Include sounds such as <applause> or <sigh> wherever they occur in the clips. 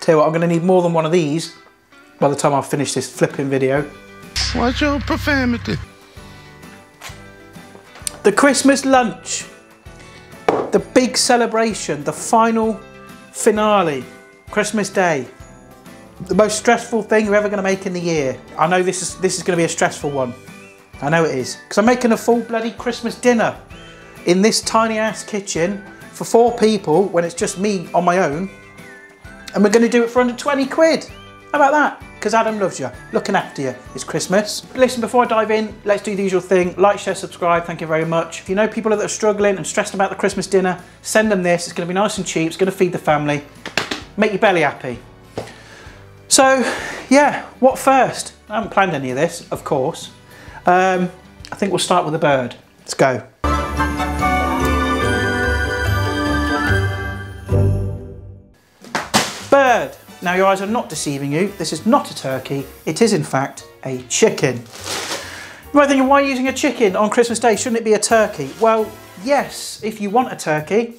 Tell you what, I'm gonna need more than one of these by the time I finish this flipping video. What's your profanity? The Christmas lunch. The big celebration, the final finale, Christmas Day. The most stressful thing you're ever gonna make in the year. I know this is this is gonna be a stressful one. I know it is. Because I'm making a full bloody Christmas dinner in this tiny ass kitchen for four people when it's just me on my own. And we're gonna do it for under 20 quid. How about that? Because Adam loves you, looking after you. It's Christmas. Listen, before I dive in, let's do the usual thing. Like, share, subscribe. Thank you very much. If you know people that are struggling and stressed about the Christmas dinner, send them this. It's going to be nice and cheap. It's going to feed the family. Make your belly happy. So, yeah, what first? I haven't planned any of this, of course. Um, I think we'll start with a bird. Let's go. Now your eyes are not deceiving you. This is not a turkey. It is in fact a chicken. You might be thinking, why are you using a chicken on Christmas Day? Shouldn't it be a turkey? Well, yes, if you want a turkey.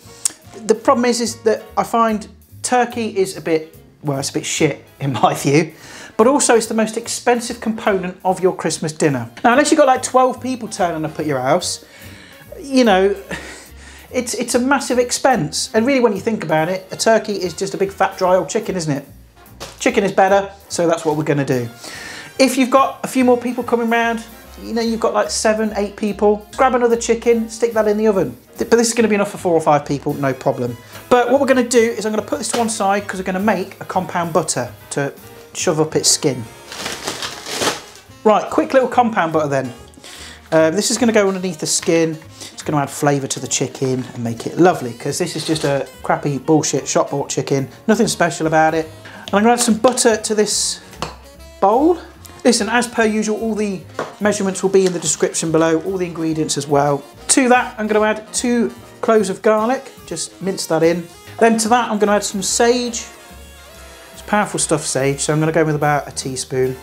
The problem is, is that I find turkey is a bit, well, it's a bit shit in my view but also it's the most expensive component of your Christmas dinner. Now, unless you've got like 12 people turning up at your house, you know, it's, it's a massive expense. And really when you think about it, a turkey is just a big fat dry old chicken, isn't it? Chicken is better, so that's what we're gonna do. If you've got a few more people coming round, you know, you've got like seven, eight people, grab another chicken, stick that in the oven. But this is gonna be enough for four or five people, no problem. But what we're gonna do is I'm gonna put this to one side because we're gonna make a compound butter to shove up its skin. Right, quick little compound butter then. Um, this is going to go underneath the skin. It's going to add flavour to the chicken and make it lovely because this is just a crappy bullshit shop bought chicken. Nothing special about it. And I'm going to add some butter to this bowl. Listen, as per usual, all the measurements will be in the description below, all the ingredients as well. To that, I'm going to add two cloves of garlic, just mince that in. Then to that, I'm going to add some sage, It's Powerful stuff sage, so I'm going to go with about a teaspoon.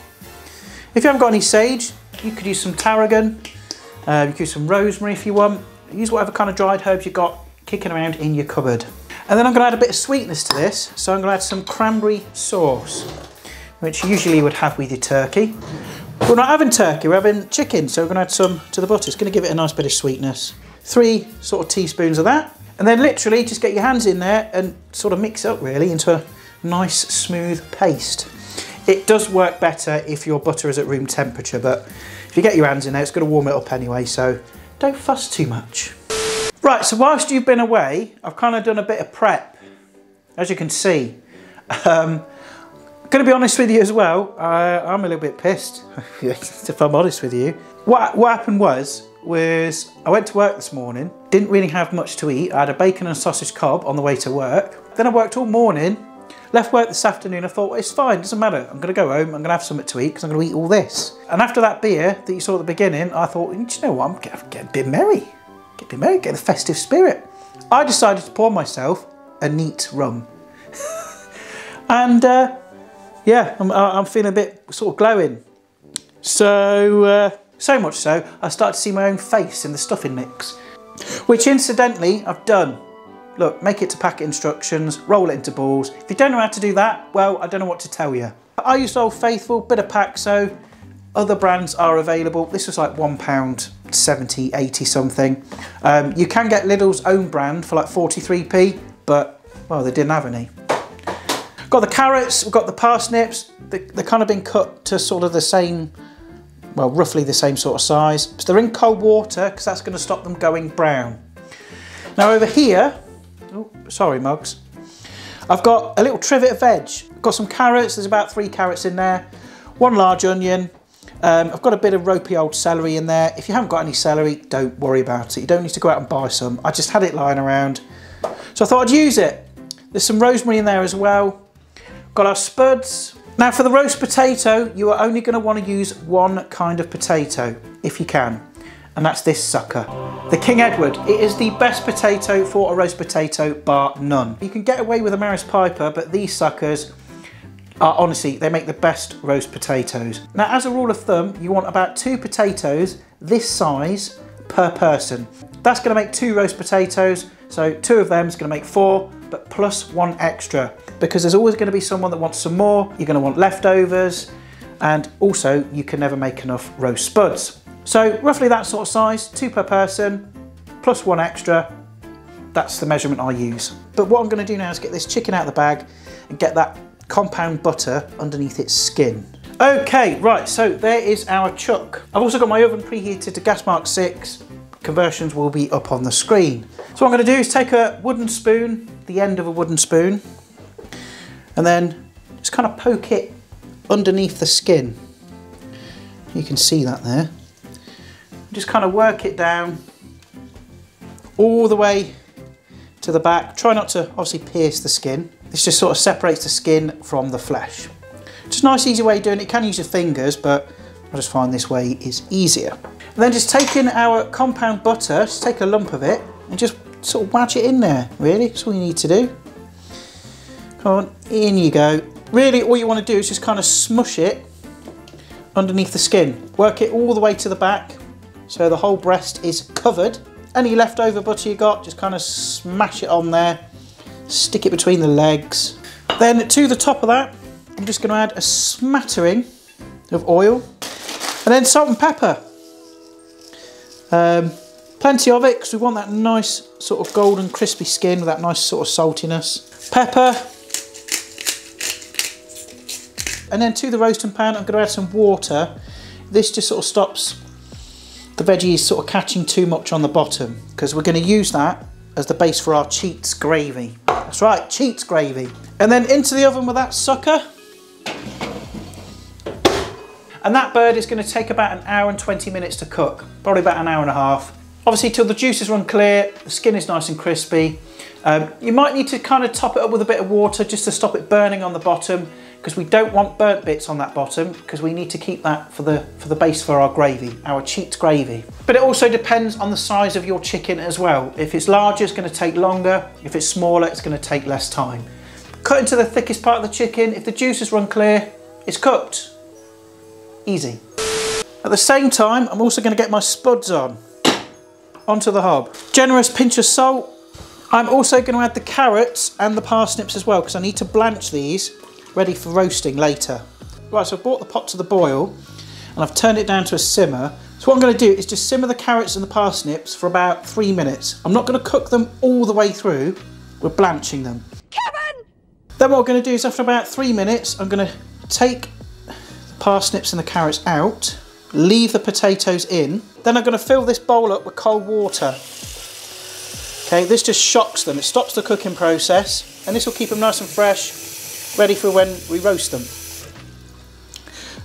If you haven't got any sage, you could use some tarragon, uh, you could use some rosemary if you want. Use whatever kind of dried herbs you've got kicking around in your cupboard. And then I'm going to add a bit of sweetness to this, so I'm going to add some cranberry sauce, which usually would have with your turkey. We're not having turkey, we're having chicken, so we're going to add some to the butter. It's going to give it a nice bit of sweetness. Three sort of teaspoons of that. And then literally just get your hands in there and sort of mix it up really into a nice smooth paste. It does work better if your butter is at room temperature, but if you get your hands in there, it's going to warm it up anyway, so don't fuss too much. Right, so whilst you've been away, I've kind of done a bit of prep, as you can see. Um, going to be honest with you as well, uh, I'm a little bit pissed, <laughs> if I'm honest with you. What, what happened was, was I went to work this morning, didn't really have much to eat. I had a bacon and sausage cob on the way to work. Then I worked all morning, Left work this afternoon, I thought, it's fine, doesn't matter. I'm going to go home, I'm going to have something to eat because I'm going to eat all this. And after that beer that you saw at the beginning, I thought, you know what, I'm getting a bit merry. Get a merry, get the festive spirit. I decided to pour myself a neat rum. <laughs> and uh, yeah, I'm, I'm, feeling a bit sort of glowing. So, uh, so much so, I start to see my own face in the stuffing mix. Which incidentally, I've done. Look, make it to packet instructions, roll it into balls. If you don't know how to do that, well, I don't know what to tell you. I used Old Faithful, bit of Paxo, other brands are available. This was like one pound 70, 80 something. Um, you can get Lidl's own brand for like 43p, but well, they didn't have any. Got the carrots, we've got the parsnips. They, they're kind of been cut to sort of the same, well, roughly the same sort of size. So they're in cold water because that's going to stop them going brown. Now over here, Oh, sorry mugs. I've got a little trivet of veg. I've got some carrots, there's about three carrots in there. One large onion. Um, I've got a bit of ropey old celery in there. If you haven't got any celery, don't worry about it. You don't need to go out and buy some. I just had it lying around. So I thought I'd use it. There's some rosemary in there as well. Got our spuds. Now for the roast potato, you are only gonna to want to use one kind of potato, if you can and that's this sucker. The King Edward. It is the best potato for a roast potato, bar none. You can get away with a Maris Piper, but these suckers are honestly, they make the best roast potatoes. Now, as a rule of thumb, you want about two potatoes this size per person. That's gonna make two roast potatoes, so two of them is gonna make four. but plus one extra because there's always going to be someone that wants some more. You're going to want leftovers and also you can never make enough roast spuds. So roughly that sort of size, two per person, plus one extra. That's the measurement I use. But what I'm going to do now is get this chicken out of the bag and get that compound butter underneath its skin. Okay, right, so there is our chuck. I've also got my oven preheated to gas mark 6. Conversions will be up on the screen. So what I'm going to do is take a wooden spoon, the end of a wooden spoon, and then just kind of poke it underneath the skin. You can see that there. Just kind of work it down all the way to the back. Try not to obviously pierce the skin. This just sort of separates the skin from the flesh. Just a nice easy way of doing it. You can use your fingers, but I just find this way is easier. And then just taking our compound butter, just take a lump of it and just sort of wedge it in there, really. That's all you need to do. Come on, in you go. Really, all you want to do is just kind of smush it underneath the skin. Work it all the way to the back so the whole breast is covered. Any leftover butter you got, just kind of smash it on there. Stick it between the legs. Then to the top of that, I'm just going to add a smattering of oil and then salt and pepper. Um, plenty of it because we want that nice sort of golden crispy skin with that nice sort of saltiness. Pepper. And then to the roasting pan, I'm going to add some water. This just sort of stops veggies sort of catching too much on the bottom because we're going to use that as the base for our Cheats gravy. That's right, Cheats gravy. And then into the oven with that sucker. And that bird is going to take about an hour and 20 minutes to cook, probably about an hour and a half. Obviously till the juices run clear, the skin is nice and crispy. Um, you might need to kind of top it up with a bit of water just to stop it burning on the bottom because we don't want burnt bits on that bottom because we need to keep that for the for the base for our gravy, our cheat gravy. But it also depends on the size of your chicken as well. If it's larger, it's going to take longer. If it's smaller, it's going to take less time. Cut into the thickest part of the chicken. If the juices run clear, it's cooked. Easy. At the same time, I'm also going to get my spuds on, onto the hob. Generous pinch of salt. I'm also going to add the carrots and the parsnips as well because I need to blanch these ready for roasting later. Right, so I've brought the pot to the boil and I've turned it down to a simmer. So what I'm going to do is just simmer the carrots and the parsnips for about three minutes. I'm not going to cook them all the way through, we're blanching them. Kevin! Then what I'm going to do is after about three minutes, I'm going to take the parsnips and the carrots out, leave the potatoes in. Then I'm going to fill this bowl up with cold water. Okay, this just shocks them. It stops the cooking process and this will keep them nice and fresh, ready for when we roast them.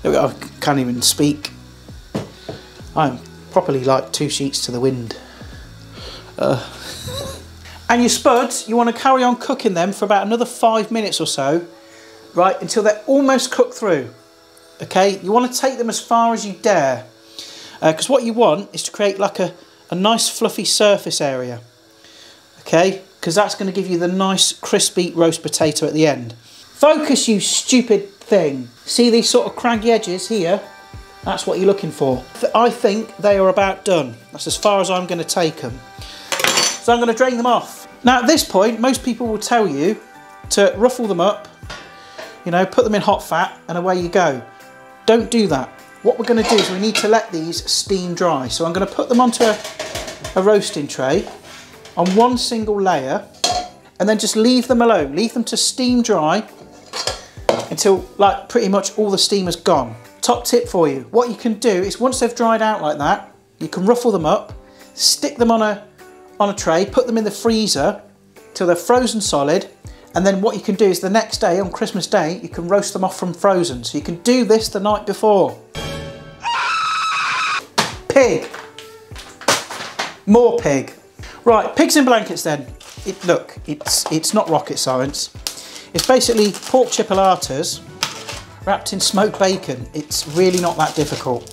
I can't even speak. I'm properly like two sheets to the wind. Uh. <laughs> and your spuds, you want to carry on cooking them for about another five minutes or so, right, until they're almost cooked through okay you want to take them as far as you dare because uh, what you want is to create like a, a nice fluffy surface area okay because that's going to give you the nice crispy roast potato at the end focus you stupid thing. See these sort of craggy edges here? That's what you're looking for. I think they are about done. That's as far as I'm going to take them so I'm going to drain them off. Now at this point most people will tell you to ruffle them up you know put them in hot fat and away you go. Don't do that. What we're going to do is we need to let these steam dry. So I'm going to put them onto a, a roasting tray on one single layer and then just leave them alone. Leave them to steam dry until like pretty much all the steam is gone. Top tip for you, what you can do is once they've dried out like that, you can ruffle them up, stick them on a, on a tray, put them in the freezer till they're frozen solid and then what you can do is the next day, on Christmas Day, you can roast them off from frozen. So you can do this the night before. Pig. More pig. Right, pigs in blankets then. It, look, it's, it's not rocket science. It's basically pork chipolatas wrapped in smoked bacon. It's really not that difficult.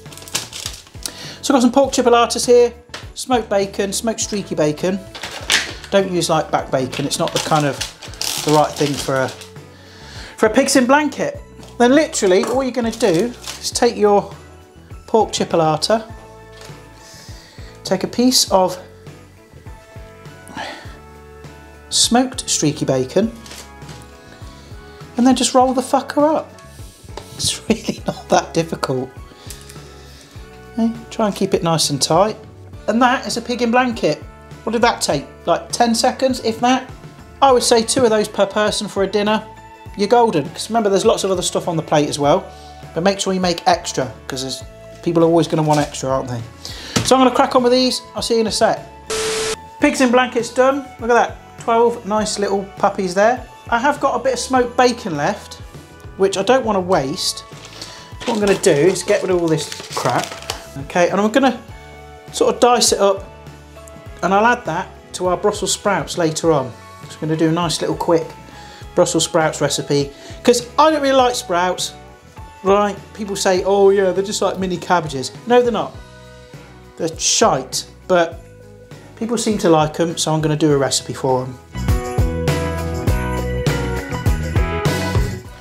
So I've got some pork chipolatas here, smoked bacon, smoked streaky bacon. Don't use like back bacon, it's not the kind of the right thing for a, for a pigs in blanket. Then literally all you're going to do is take your pork chipolata, take a piece of smoked streaky bacon, and then just roll the fucker up. It's <laughs> really not that difficult. Okay, try and keep it nice and tight. And that is a pig in blanket. What did that take? Like 10 seconds, if that? I would say two of those per person for a dinner. You're golden. Because remember, there's lots of other stuff on the plate as well. But make sure you make extra, because people are always going to want extra, aren't they? So I'm going to crack on with these. I'll see you in a sec. Pigs in blankets done. Look at that. 12 nice little puppies there. I have got a bit of smoked bacon left, which I don't want to waste. What I'm going to do is get rid of all this crap. Okay, and I'm going to sort of dice it up and I'll add that to our Brussels sprouts later on. So I'm going to do a nice little quick Brussels sprouts recipe because I don't really like sprouts. Right, people say, oh yeah, they're just like mini cabbages. No, they're not. They're shite, but people seem to like them, so I'm going to do a recipe for them.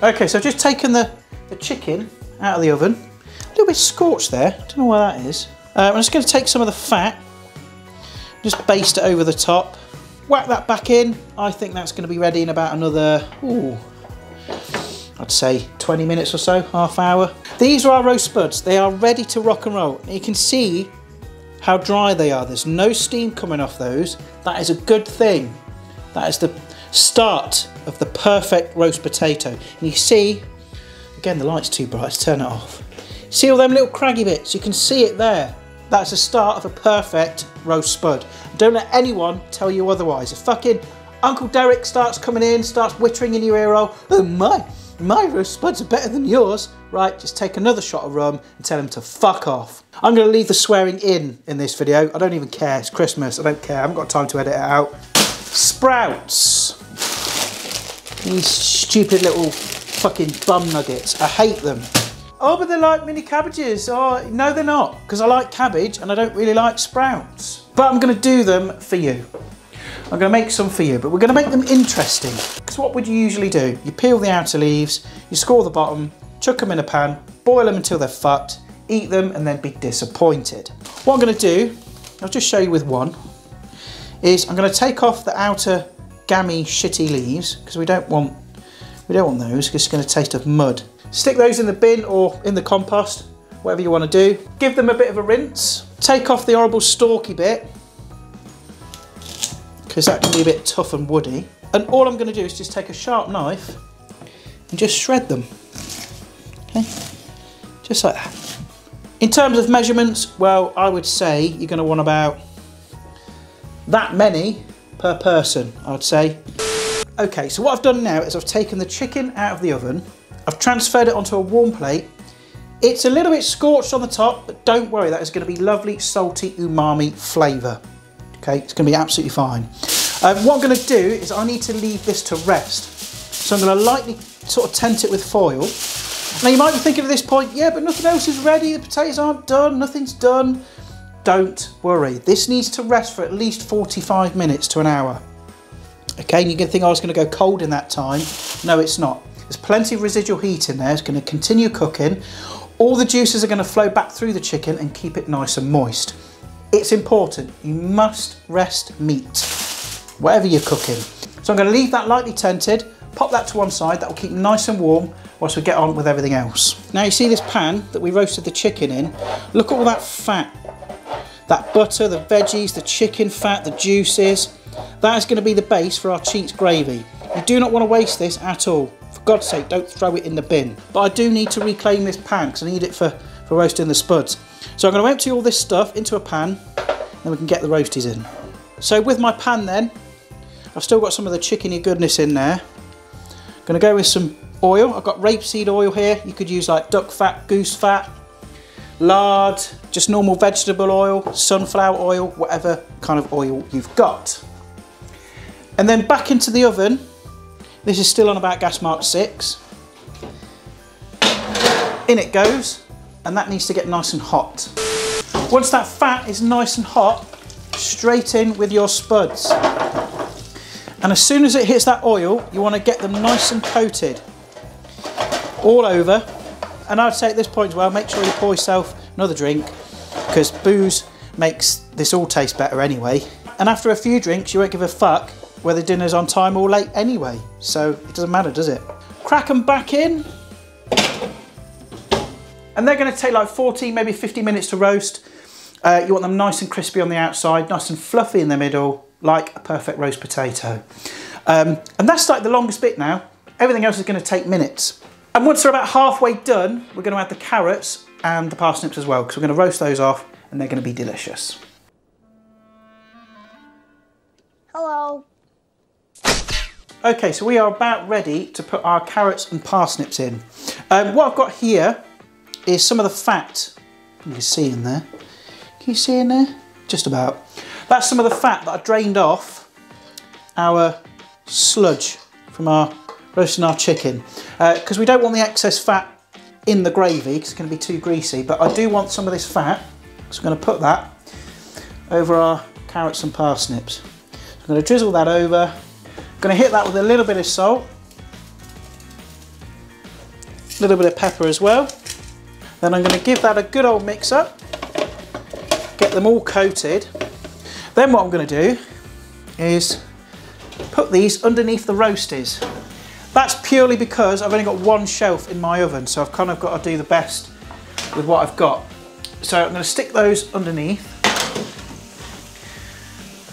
Okay, so I've just taken the, the chicken out of the oven. A little bit scorched there, don't know why that is. Uh, I'm just going to take some of the fat, just baste it over the top, whack that back in. I think that's going to be ready in about another, ooh, I'd say 20 minutes or so, half hour. These are our roast spuds. They are ready to rock and roll. You can see how dry they are. There's no steam coming off those. That is a good thing. That is the start of the perfect roast potato. And you see, again, the light's too bright, let's turn it off. See all them little craggy bits? You can see it there. That's the start of a perfect roast spud. Don't let anyone tell you otherwise. If fucking Uncle Derek starts coming in, starts whittering in your ear hole, oh my, my roast spuds are better than yours. Right, just take another shot of rum and tell him to fuck off. I'm to leave the swearing in in this video. I don't even care. It's Christmas. I don't care. I haven't got time to edit it out. Sprouts. These stupid little fucking bum nuggets. I hate them. Oh, but they're like mini cabbages. Oh, no, they're not, because I like cabbage and I don't really like sprouts. But I'm going to do them for you. I'm going to make some for you, but we're going to make them interesting. Because what would you usually do? You peel the outer leaves, you score the bottom, chuck them in a pan, boil them until they're fucked, eat them and then be disappointed. What I'm going to do, I'll just show you with one, is I'm going to take off the outer gammy shitty leaves because we don't want we don't want those because it's going to taste of mud. Stick those in the bin or in the compost, whatever you want to do. Give them a bit of a rinse. Take off the horrible stalky bit because that can be a bit tough and woody. And all I'm going to do is just take a sharp knife and just shred them. Okay, just like that. In terms of measurements, well, I would say you're going to want about that many per person, I'd say. Okay, so what I've done now is I've taken the chicken out of the oven, I've transferred it onto a warm plate. It's a little bit scorched on the top, but don't worry, that is going to be lovely, salty, umami flavour. Okay, it's going to be absolutely fine. Um, what I'm going to do is I need to leave this to rest. So I'm going to lightly sort of tent it with foil. Now you might be thinking at this point, yeah, but nothing else is ready, the potatoes aren't done, nothing's done. Don't worry, this needs to rest for at least 45 minutes to an hour. Okay, and you're going to think I was to go cold in that time. No, it's not. There's plenty of residual heat in there. It's to continue cooking. All the juices are to flow back through the chicken and keep it nice and moist. It's important. You must rest meat, whatever you're cooking. So I'm to leave that lightly tented, pop that to one side. That will keep nice and warm whilst we get on with everything else. Now you see this pan that we roasted the chicken in. Look at all that fat. That butter, the veggies, the chicken fat, the juices. That is going to be the base for our cheats gravy. You do not want to waste this at all. For God's sake, don't throw it in the bin. But I do need to reclaim this pan because I need it for, for roasting the spuds. So I'm going to empty all this stuff into a pan, and we can get the roasties in. So with my pan then, I've still got some of the chickeny goodness in there. I'm going to go with some oil. I've got rapeseed oil here. You could use like duck fat, goose fat, lard, just normal vegetable oil, sunflower oil, whatever kind of oil you've got. And then back into the oven. This is still on about gas mark 6. In it goes, and that needs to get nice and hot. Once that fat is nice and hot, straight in with your spuds. And as soon as it hits that oil, you want to get them nice and coated all over. And I'd say at this point as well, make sure you pour yourself another drink because booze makes this all taste better anyway. And after a few drinks, you won't give a fuck whether dinner's on time or late anyway. So it doesn't matter, does it? Crack them back in. And they're gonna take like 40, maybe 50 minutes to roast. Uh, you want them nice and crispy on the outside, nice and fluffy in the middle, like a perfect roast potato. Um, and that's like the longest bit now. Everything else is gonna take minutes. And once they're about halfway done, we're gonna add the carrots and the parsnips as well, because we're gonna roast those off and they're gonna be delicious. Hello. Okay, so we are about ready to put our carrots and parsnips in. Um, what I've got here is some of the fat. You can see in there. Can you see in there? Just about. That's some of the fat that I drained off our sludge from our roasting our chicken. Because uh, we don't want the excess fat in the gravy because it's going to be too greasy. But I do want some of this fat. So I'm going to put that over our carrots and parsnips. So I'm going to drizzle that over. I'm going to hit that with a little bit of salt. A little bit of pepper as well. Then I'm going to give that a good old mix up. Get them all coated. Then what I'm going to do is put these underneath the roasties. That's purely because I've only got one shelf in my oven, so I've kind of got to do the best with what I've got. So I'm going to stick those underneath.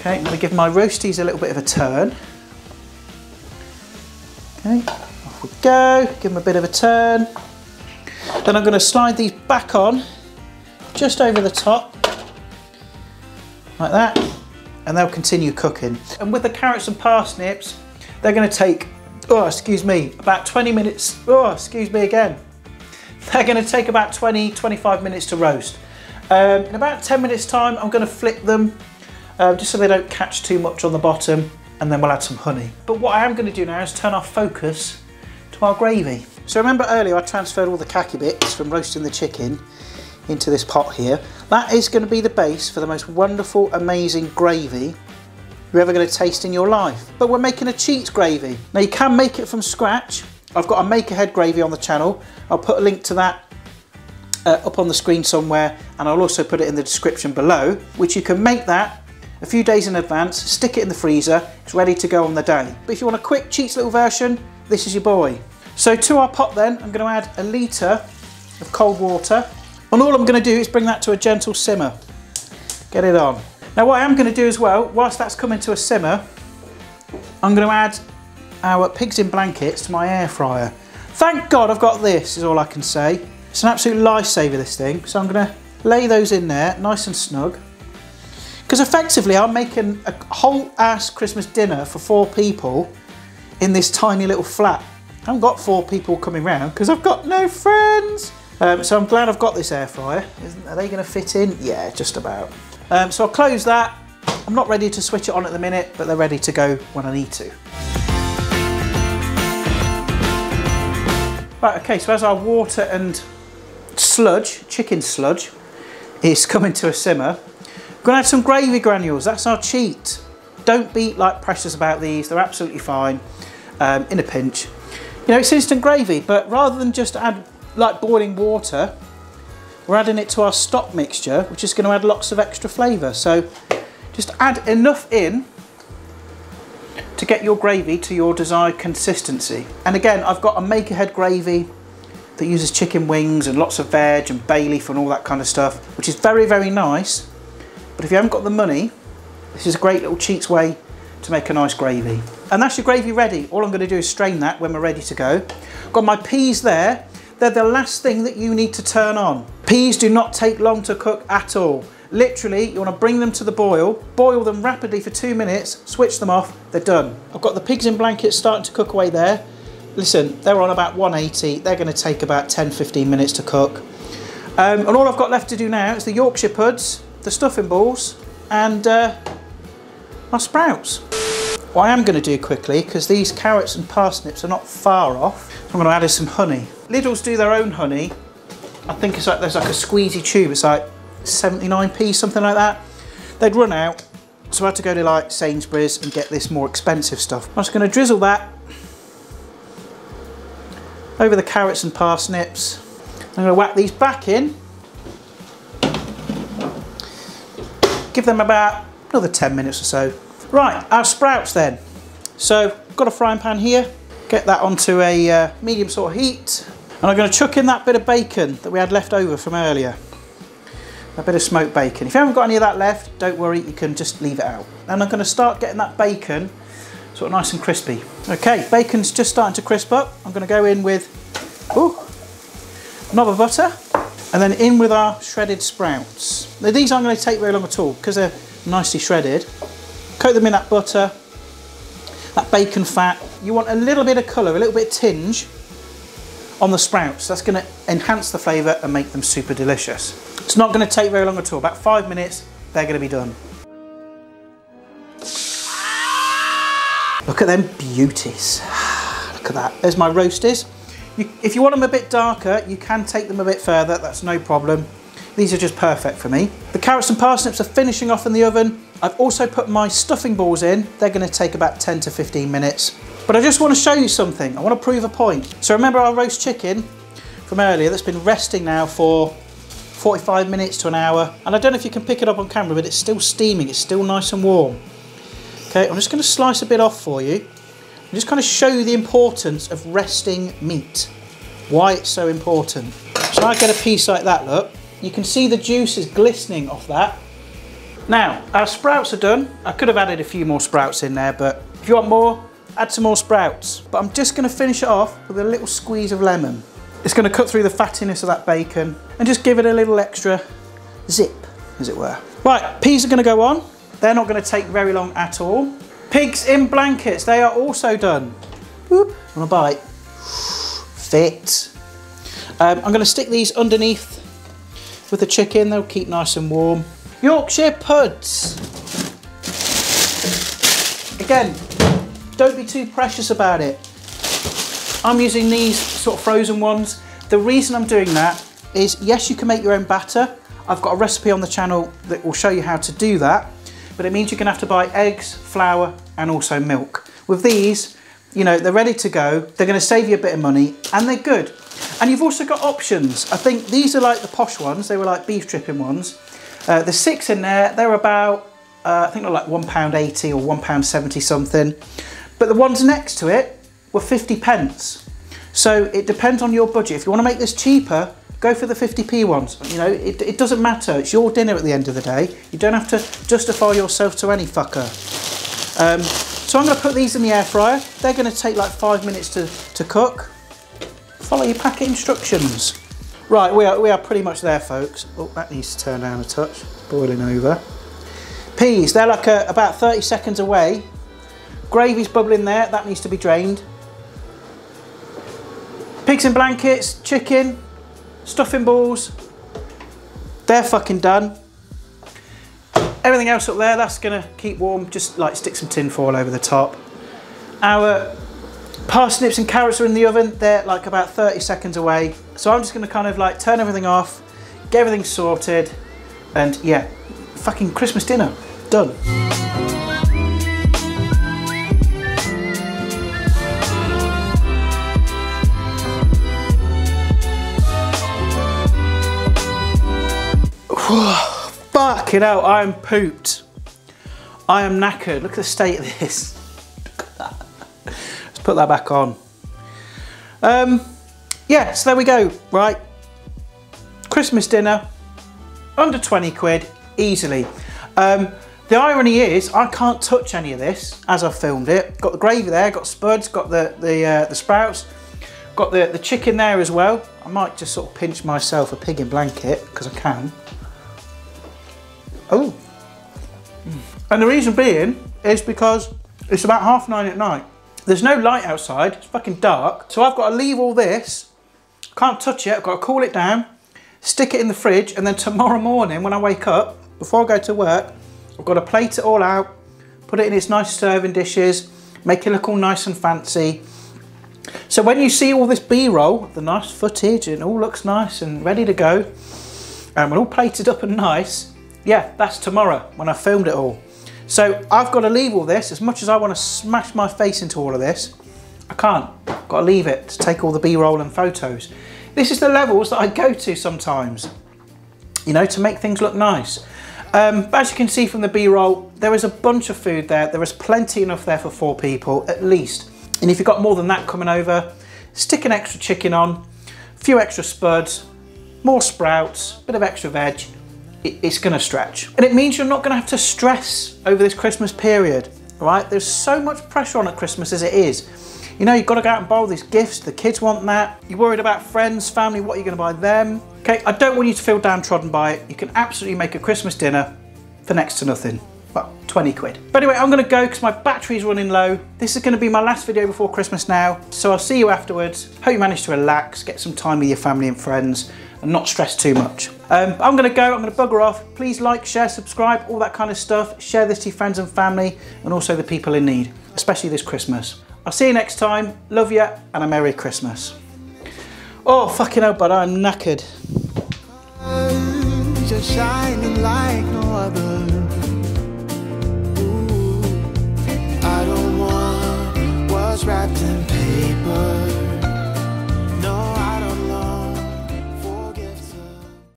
Okay, I'm going to give my roasties a little bit of a turn. Okay, off we go, give them a bit of a turn. Then I'm going to slide these back on, just over the top, like that, and they'll continue cooking. And with the carrots and parsnips, they're going to take, oh, excuse me, about 20 minutes, oh, excuse me again. They're going to take about 20, 25 minutes to roast. Um, in about 10 minutes time, I'm going to flip them, uh, just so they don't catch too much on the bottom, and then we'll add some honey. But what I am going to do now is turn our focus to our gravy. So remember earlier I transferred all the khaki bits from roasting the chicken into this pot here. That is going to be the base for the most wonderful, amazing gravy you're ever going to taste in your life. But we're making a cheats gravy. Now you can make it from scratch. I've got a make ahead gravy on the channel. I'll put a link to that uh, up on the screen somewhere and I'll also put it in the description below, which you can make that a few days in advance, stick it in the freezer, it's ready to go on the day. But if you want a quick cheats little version, this is your boy. So to our pot then, I'm going to add a litre of cold water. And all I'm going to do is bring that to a gentle simmer. Get it on. Now what I am going to do as well, whilst that's coming to a simmer, I'm going to add our pigs in blankets to my air fryer. Thank God I've got this, is all I can say. It's an absolute lifesaver, this thing. So I'm going to lay those in there, nice and snug. Because effectively I'm making a whole ass Christmas dinner for four people in this tiny little flat. I haven't got four people coming round because I've got no friends. Um, so I'm glad I've got this air fryer. Are they going to fit in? Yeah, just about. Um, so I'll close that. I'm not ready to switch it on at the minute, but they're ready to go when I need to. Right, okay, so as our water and sludge, chicken sludge, is <laughs> coming to a simmer, we're to add some gravy granules. That's our cheat. Don't be like precious about these. They're absolutely fine um, in a pinch. You know, it's instant gravy, but rather than just add like boiling water, we're adding it to our stock mixture, which is going to add lots of extra flavour. So just add enough in to get your gravy to your desired consistency. And again, I've got a make ahead gravy that uses chicken wings and lots of veg and bay leaf and all that kind of stuff, which is very, very nice. But if you haven't got the money, this is a great little cheats way to make a nice gravy. And that's your gravy ready. All I'm going to do is strain that when we're ready to go. Got my peas there. They're the last thing that you need to turn on. Peas do not take long to cook at all. Literally, you want to bring them to the boil, boil them rapidly for two minutes, switch them off, they're done. I've got the pigs in blankets starting to cook away there. Listen, they're on about 180. They're going to take about 10-15 minutes to cook. Um, and all I've got left to do now is the Yorkshire puds, the stuffing balls, and uh, my sprouts. What I am going to do quickly, because these carrots and parsnips are not far off, I'm going to add in some honey. Lidl's do their own honey. I think it's like there's like a squeezy tube. It's like 79p, something like that. They'd run out, so I had to go to like Sainsbury's and get this more expensive stuff. I'm just going to drizzle that over the carrots and parsnips. I'm going to whack these back in. Give them about another 10 minutes or so. Right, our sprouts then. So got a frying pan here, get that onto a uh, medium sort of heat. And I'm gonna chuck in that bit of bacon that we had left over from earlier. A bit of smoked bacon. If you haven't got any of that left, don't worry, you can just leave it out. And I'm gonna start getting that bacon sort of nice and crispy. Okay, bacon's just starting to crisp up. I'm gonna go in with, ooh, knob of butter, and then in with our shredded sprouts. Now these aren't gonna take very long at all because they're nicely shredded. Coat them in that butter, that bacon fat. You want a little bit of colour, a little bit tinge on the sprouts. That's gonna enhance the flavour and make them super delicious. It's not gonna take very long at all, about five minutes, they're gonna be done. Look at them beauties. <sighs> Look at that. There's my roasties. You, if you want them a bit darker, you can take them a bit further. That's no problem. These are just perfect for me. The carrots and parsnips are finishing off in the oven. I've also put my stuffing balls in. They're going to take about 10 to 15 minutes. But I just want to show you something. I want to prove a point. So remember our roast chicken from earlier that's been resting now for 45 minutes to an hour. And I don't know if you can pick it up on camera, but it's still steaming. It's still nice and warm. Okay, I'm just going to slice a bit off for you. I'm just kind of show you the importance of resting meat. Why it's so important. So I get a piece like that, look. You can see the juice is glistening off that. Now, our sprouts are done. I could have added a few more sprouts in there, but if you want more, add some more sprouts. But I'm just going to finish it off with a little squeeze of lemon. It's going to cut through the fattiness of that bacon and just give it a little extra zip, as it were. Right, peas are going to go on. They're not going to take very long at all. Pigs in blankets, they are also done. Whoop, want a bite? Fit. Um, I'm going to stick these underneath with the chicken, they'll keep nice and warm. Yorkshire puds. Again, don't be too precious about it. I'm using these sort of frozen ones. The reason I'm doing that is, yes, you can make your own batter. I've got a recipe on the channel that will show you how to do that but it means you're to have to buy eggs, flour and also milk. With these, you know, they're ready to go, they're going to save you a bit of money and they're good. And you've also got options. I think these are like the posh ones, they were like beef dripping ones. Uh, the six in there, they're about, uh, I think they're like £1.80 or £1.70 something. But the ones next to it were 50 pence. So it depends on your budget. If you want to make this cheaper, go for the 50p ones. You know, it, it doesn't matter. It's your dinner at the end of the day. You don't have to justify yourself to any fucker. Um, so I'm going to put these in the air fryer. They're going to take like five minutes to, to cook. Follow your packet instructions. Right, we are, we are pretty much there, folks. Oh, that needs to turn down a touch. Boiling over. Peas, they're like a, about 30 seconds away. Gravy's bubbling there. That needs to be drained. Pigs in blankets, chicken, stuffing balls, they're fucking done. Everything else up there, that's gonna keep warm, just like stick some tin foil over the top. Our parsnips and carrots are in the oven, they're like about 30 seconds away. So I'm just gonna kind of like turn everything off, get everything sorted, and yeah, fucking Christmas dinner, done. Fucking out, I am pooped. I am knackered. Look at the state of this. Let's put that back on. Um, yeah, so there we go, right? Christmas dinner, under 20 quid, easily. Um, the irony is, I can't touch any of this as I've filmed it. Got the gravy there, got spuds, got the, the, uh, the sprouts, got the, the chicken there as well. I might just sort of pinch myself a pig in blanket, because I can. Oh. And the reason being is because it's about half nine at night. There's no light outside, it's fucking dark. So I've got to leave all this, can't touch it, I've got to cool it down, stick it in the fridge, and then tomorrow morning when I wake up, before I go to work, I've got to plate it all out, put it in its nice serving dishes, make it look all nice and fancy. So when you see all this B-roll, the nice footage, and all looks nice and ready to go, and we're all plated up and nice, yeah, that's tomorrow when I filmed it all. So I've got to leave all this. As much as I want to smash my face into all of this, I can't. I've got to leave it to take all the B-roll and photos. This is the levels that I go to sometimes, you know, to make things look nice. Um, as you can see from the B-roll, there is a bunch of food there. There is plenty enough there for four people, at least. And if you've got more than that coming over, stick an extra chicken on, a few extra spuds, more sprouts, a bit of extra veg, it's gonna stretch. And it means you're not gonna have to stress over this Christmas period, right? There's so much pressure on at Christmas as it is. You know, you've got to go out and buy all these gifts, the kids want that. You're worried about friends, family, what are you gonna buy them? Okay, I don't want you to feel downtrodden by it. You can absolutely make a Christmas dinner for next to nothing. Well, 20 quid. But anyway, I'm gonna go because my battery's running low. This is gonna be my last video before Christmas now. So I'll see you afterwards. Hope you managed to relax, get some time with your family and friends and not stress too much. Um, I'm gonna go, I'm gonna bugger off. Please like, share, subscribe, all that kind of stuff. Share this to your friends and family and also the people in need, especially this Christmas. I'll see you next time. Love you and a Merry Christmas. Oh, fucking hell, but I'm knackered. Ooh, I don't want what's wrapped in paper.